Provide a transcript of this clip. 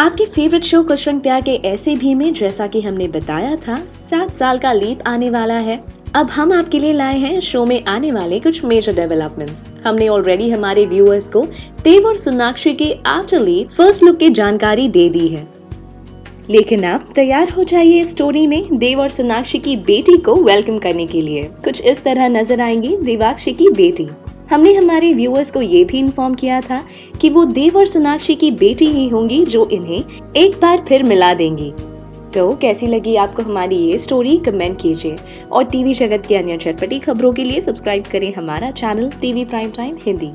आपके favourite show रंग प्यार के ऐसे भी में, जैसा कि हमने बताया था, सात साल का लीप आने वाला है। अब हम आपके लिए लाए हैं शो में आने वाले कुछ मेजर डेवलपमेंट्स हमने ऑलरेडी हमारे व्यूअर्स को देव और सोनाक्षी के आफ्टर लीप फ़र्स्ट लुक की जानकारी दे दी है। लेकिन आप तैयार हो जाइए स्टोरी में देव और सोनाक्षी की बेटी को वेलकम करने के लिए। कुछ इस तरह नज़र आएँगी देवाक्षी की बेटी। हमने हमारे व्यूअर्स को ये भी इन्फॉर्म किया था कि वो देव और सोनाक्षी की बेटी ही होंगी जो इन्हें एक बार फिर मिला देंगी। तो कैसी लगी आपको हमारी ये स्टोरी कमेंट कीजिए। और टीवी जगत की अन्य चटपटी खबरों के लिए सब्सक्राइब करें हमारा channel TV prime time Hindi